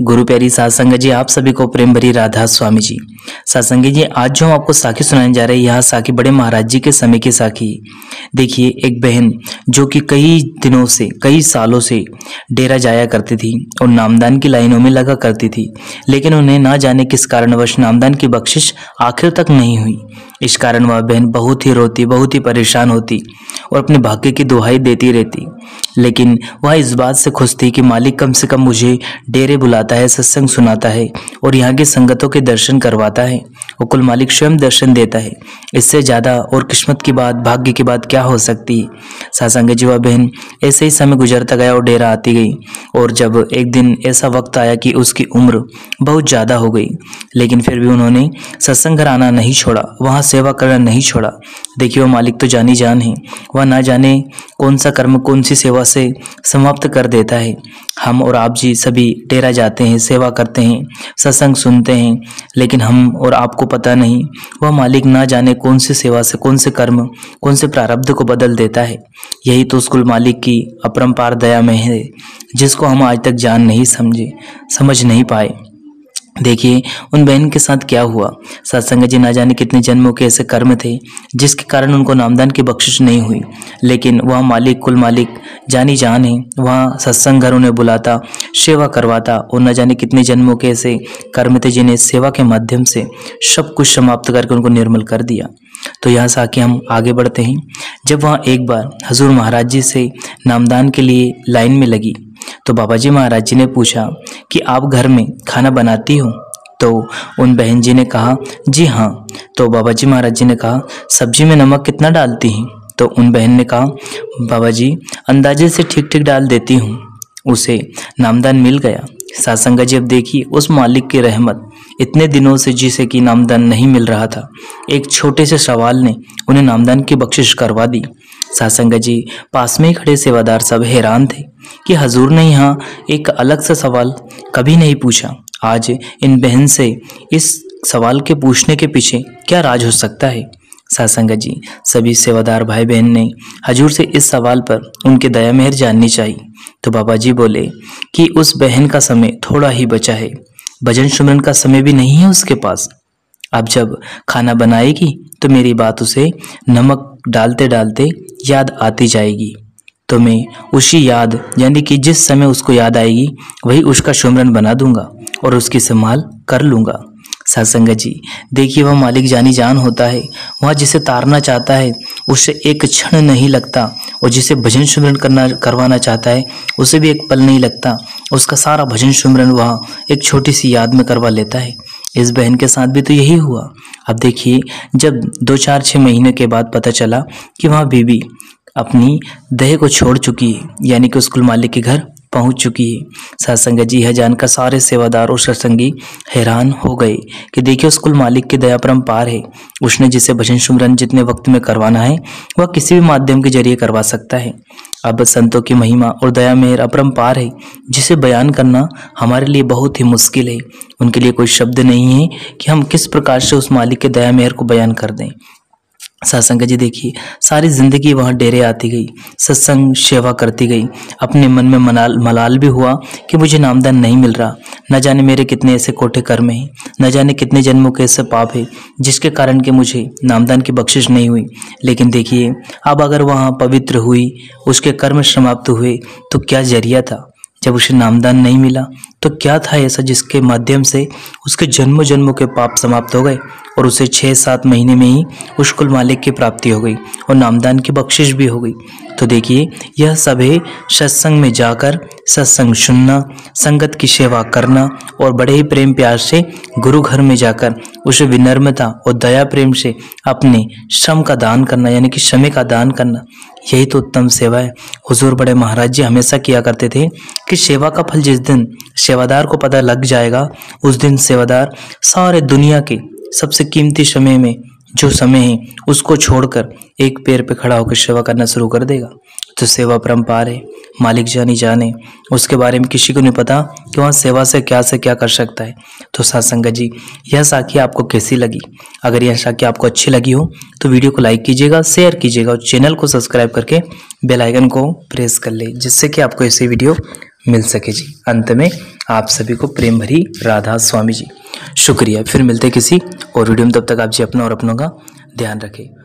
गुरु प्यारी सासंग जी, आप सभी को प्रेम भरी राधा स्वामी जी। सासंगी जी, आज जो हम आपको साखी सुनाने जा रहे हैं, यह साखी बड़े महाराज जी के समय की साखी। देखिए, एक बहन जो कि कई दिनों से, कई सालों से डेरा जाया करती थी और नामदान की लाइनों में लगा करती थी, लेकिन उन्हें ना जाने किस कारणवश नामदान की बख्शिश आखिर तक नहीं हुई। इस कारण वह बहन बहुत ही रोती, बहुत ही परेशान होती। और अपने भाग्य की दुहाई देती रहती। लेकिन वह इस बात से खुश थी कि मालिक कम से कम मुझे डेरे बुलाता है, सत्संग सुनाता है और यहाँ की संगतों के दर्शन करवाता है। और कुल मालिक स्वयं दर्शन देता है। इससे ज़्यादा और किस्मत की बात, भाग्य की बात क्या हो सकती? है सासंग जीवा बहन ऐसे ही समय गुजरता गया और डेरा आती गई। और जब एक दिन ऐसा वक्त आया कि उसकी उम्र बहुत ज़्यादा हो गई, लेकिन फिर भी उन्होंने सत्संग घर आना नहीं छोड़ा, वहाँ सेवा करना नहीं छोड़ा। देखिए वो मालिक तो जानी जान है। वह ना जाने कौन सा कर्म, कौन सी सेवा से समाप्त कर देता है। हम और आप जी सभी डेरा जाते हैं, सेवा करते हैं, सत्संग सुनते हैं, लेकिन हम और आपको पता नहीं, वह मालिक ना जाने कौन सी सेवा से, कौन से कर्म, कौन से प्रारब्ध को बदल देता है। यही तो उस कुल मालिक की अपरंपार दया में है, जिसको हम आज तक जान नहीं समझे, समझ नहीं पाए। देखिए, उन बहन के साथ क्या हुआ? सत्संग जी ना जाने कितने जन्मों के ऐसे कर्म थे, जिसके कारण उनको नामदान की बख्शिश नहीं हुई। लेकिन वह मालिक, कुल मालिक, जानी जान है। वहाँ सत्संग घर उन्हें बुलाता, सेवा करवाता और न जाने कितने जन्मों के ऐसे कर्म थे, जिन्हें सेवा के माध्यम से सब कुछ समाप्त करके उनको निर्मल कर दिया। तो यहाँ से आके हम आगे बढ़ते हैं। जब वहाँ एक बार हजूर महाराज जी से नामदान के लिए लाइन में लगी तो बाबा जी महाराज जी ने पूछा कि आप घर में खाना बनाती हो? तो उन बहन जी ने कहा, जी हाँ। तो बाबा जी महाराज जी ने कहा, सब्ज़ी में नमक कितना डालती हैं? तो उन बहन ने कहा बाबा जी अंदाजे से ठीक ठीक डाल देती हूँ। उसे नामदान मिल गया। सासंगा जी अब देखिए, उस मालिक की रहमत। इतने दिनों से जिसे कि नामदान नहीं मिल रहा था, एक छोटे से सवाल ने उन्हें नामदान की बख्शिश करवा दी। सासंग जी, पास में खड़े सेवादार सब हैरान थे कि हजूर ने यहाँ एक अलग सा सवाल कभी नहीं पूछा। आज इन बहन से इस सवाल के पूछने के पीछे क्या राज हो सकता है? सासंग जी, सभी सेवादार भाई बहन ने हजूर से इस सवाल पर उनके दया मेहर जाननी चाहिए। तो बाबा जी बोले कि उस बहन का समय थोड़ा ही बचा है। भजन सुमरन का समय भी नहीं है उसके पास। अब जब खाना बनाएगी तो मेरी बात उसे नमक डालते डालते याद आती जाएगी। तो मैं उसी याद, यानी कि जिस समय उसको याद आएगी, वही उसका सुमरन बना दूँगा और उसकी संभाल कर लूँगा। सत्संग जी, देखिए वह मालिक जानी जान होता है। वह जिसे तारना चाहता है उससे एक क्षण नहीं लगता और जिसे भजन सुमरन करना, करवाना चाहता है, उसे भी एक पल नहीं लगता। उसका सारा भजन सुमरन वह एक छोटी सी याद में करवा लेता है। इस बहन के साथ भी तो यही हुआ। अब देखिए, जब दो चार छः महीने के बाद पता चला कि वहाँ बीबी अपनी दह को छोड़ चुकी है, यानी कि उस कुल मालिक के घर पहुँच चुकी है। सत्संग जी यह जानकर सारे सेवादार और सत्संगी हैरान हो गए कि देखिए उस कुल मालिक की दया परम पार है। उसने जिसे भजन सुमरन जितने वक्त में करवाना है, वह किसी भी माध्यम के ज़रिए करवा सकता है। अब संतों की महिमा और दया मेहर अपरम्पार है, जिसे बयान करना हमारे लिए बहुत ही मुश्किल है। उनके लिए कोई शब्द नहीं है कि हम किस प्रकार से उस मालिक के दया मेहर को बयान कर दें। सत्संग जी, देखिए, सारी ज़िंदगी वहाँ डेरे आती गई, सत्संग सेवा करती गई। अपने मन में मनाल, मलाल भी हुआ कि मुझे नामदान नहीं मिल रहा। न जाने मेरे कितने ऐसे कोठे कर्म हैं, न जाने कितने जन्मों के ऐसे पाप है, जिसके कारण के मुझे नामदान की बख्शिश नहीं हुई। लेकिन देखिए, अब अगर वहाँ पवित्र हुई, उसके कर्म समाप्त हुए तो क्या ज़रिया था? जब उसे नामदान नहीं मिला तो क्या था ऐसा जिसके माध्यम से उसके जन्मों जन्मों के पाप समाप्त हो गए और उसे छः सात महीने में ही उस कुल मालिक की प्राप्ति हो गई और नामदान की बख्शिश भी हो गई। तो देखिए, यह सब है सत्संग में जाकर सत्संग सुनना, संगत की सेवा करना और बड़े ही प्रेम प्यार से गुरु घर में जाकर उसे विनम्रता और दया प्रेम से अपने श्रम का दान करना, यानी कि समय का दान करना। यही तो उत्तम सेवा है। हुजूर बड़े महाराज जी हमेशा किया करते थे कि सेवा का फल जिस दिन सेवादार को पता लग जाएगा उस दिन सेवादार सारे दुनिया के सबसे कीमती समय में, जो समय है, उसको छोड़कर एक पैर पे खड़ा होकर सेवा करना शुरू कर देगा। तो सेवा परम्पार है, मालिक जानी जाने। उसके बारे में किसी को नहीं पता कि वहाँ सेवा से क्या से क्या कर सकता है। तो सत्संग जी, यह साखी आपको कैसी लगी? अगर यह साखी आपको अच्छी लगी हो तो वीडियो को लाइक कीजिएगा, शेयर कीजिएगा और चैनल को सब्सक्राइब करके बेल आइकन को प्रेस कर ले, जिससे कि आपको ऐसी वीडियो मिल सके जी। अंत में आप सभी को प्रेम भरी राधा स्वामी जी। शुक्रिया। फिर मिलते किसी और वीडियो में। तब तक आप जी अपना और अपनों का ध्यान रखें।